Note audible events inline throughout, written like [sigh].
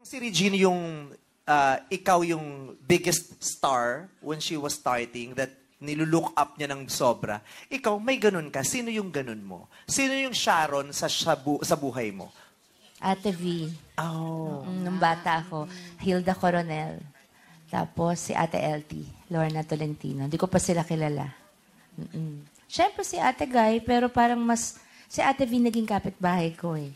Si Regine yung, ah, ikaw yung biggest star when she was starting that nilulook up niya ng sobra. Ikaw, may ganun ka. Sino yung ganun mo? Sino yung Sharon sa, sa, bu- sa buhay mo? Ate V. Oh. Mm, Nung bata ako, Hilda Coronel. Tapos si Ate LT, Lorna Tolentino. Hindi ko pa sila kilala. Mm-mm. Siyempre si Ate Guy, pero parang mas... Si Ate V naging kapitbahay ko eh.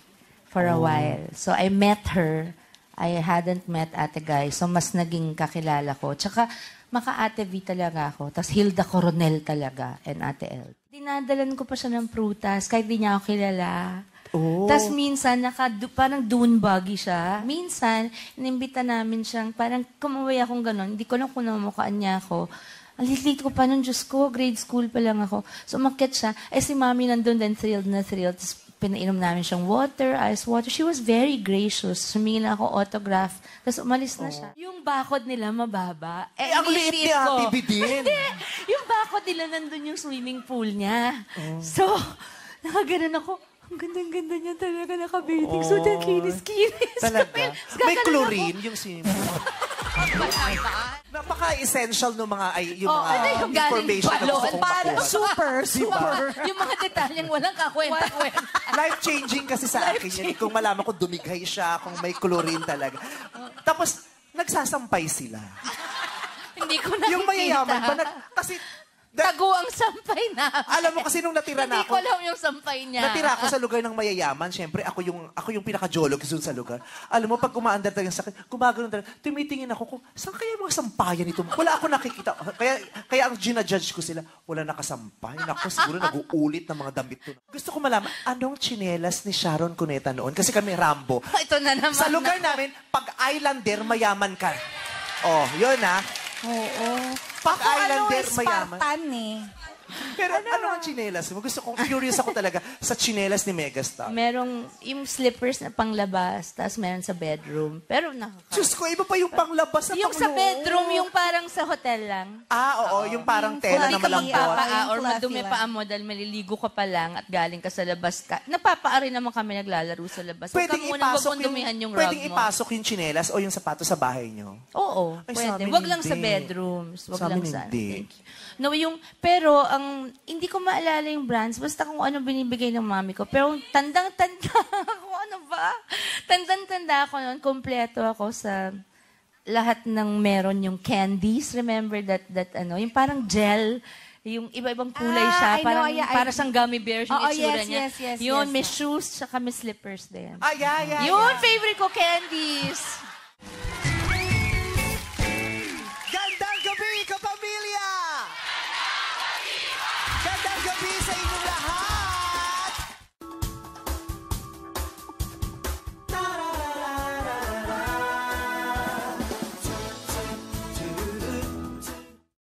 For a while. So I met her. I hadn't met Ate Guy. So mas naging kakilala ko. Tsaka maka-Ate V talaga ako. Tapos Hilda Coronel talaga. And Ate L. Dinadalan ko pa siya ng prutas kahit di niya ako kilala. Oh. Tapos minsan, naka, parang dune buggy siya. Minsan, inimbita namin siyang, parang kumaway akong gano'n. Hindi ko lang kung namukhaan niya ako. Ang lilit ko pa nun, Diyos ko, grade school pa lang ako. So, umakyat siya. Eh, si mami nandun din, thrilled na thrilled. Tapos, pinainom namin siyang water, ice water. She was very gracious. Sumingi na ako autograph. Tapos, umalis na siya. Yung bakod nila, mababa. Eh, ang liit ni Ate. [laughs] Hindi. Yung bakod nila, nandun yung swimming pool niya. So, [laughs] nakaganon ako. Ang ganda-ganda niya talaga naka-bathing suit. Ang kinis-kinis. Talaga? [laughs] Tapos May chlorine yung swimming pool. Napaka-essential ng mga ay yung mga ano yung galing information na gusto balon? kong Parang makuha. super, ako. super. Yung mga detalyeng walang kakwenta-kwenta. Life-changing kasi sa akin yan. Kung malaman ko dumighay siya, kung may chlorine talaga. Tapos, nagsasampay sila. Hindi ko nakikita. Yung mayayaman ba? Nag, kasi, Tago ang sampay na. alam mo kasi nung natira na Hindi ko ako, alam yung sampay niya. natira ako sa lugar ng mayayaman, syempre, ako yung, ako yung pinaka-jolog dun sa lugar. Alam mo, pag umaandar talaga sa akin, gumagano talaga, tumitingin ako kung, saan kaya mga sampayan ito? Wala ako nakikita. Kaya, kaya ang ginajudge ko sila, wala nakasampay. Naku, siguro nag-uulit ng mga damit to. Gusto ko malaman, anong chinelas ni Sharon Cuneta noon? Kasi kami Rambo. [laughs] Ito na naman. Sa lugar namin, pag islander, mayaman ka. Oh, yun ah. Oo. Pag Ako mayaman. Spartan eh. Pero ano ang chinelas mo? Gusto kong, curious ako talaga sa chinelas ni Megastar. Merong yung slippers na panglabas, tapos meron sa bedroom. Pero nakaka... Diyos ko, iba pa yung panglabas sa Yung sa pangloob. bedroom, yung parang sa hotel lang. Ah, oo, yung parang tela na fluffy, malambot. ah, Magpapaa yung or fluffy madumi lang. pa ang model, maliligo ka pa lang at galing ka sa labas ka. Napapaa rin naman kami naglalaro sa labas. Huwag Pwedeng kang munang ipasok yung, dumihan yung rug pwedeng mo. ipasok yung chinelas o yung sapatos sa bahay nyo. Oo, Ay, sa pwede. amin Wag lang sa hindi. bedrooms. Wag Sa lang amin sa... hindi. Thank you. No, yung, pero, ang, hindi ko maalala yung brands, basta kung ano binibigay ng mami ko. Pero, tandang-tanda [laughs] ako, ano ba? Tandang-tanda ako noon, kompleto ako sa lahat ng meron yung candies. Remember that, that ano, yung parang gel, yung iba-ibang kulay Ah, siya. I know, parang, yeah, para siyang gummy bears yung Oo, itsura yes, niya. yes, yes, Yun, yes. may shoes, tsaka may slippers din. Ah, yeah, yeah, Yun, yeah. favorite ko, candies. magandang gabi sa inyo lahat.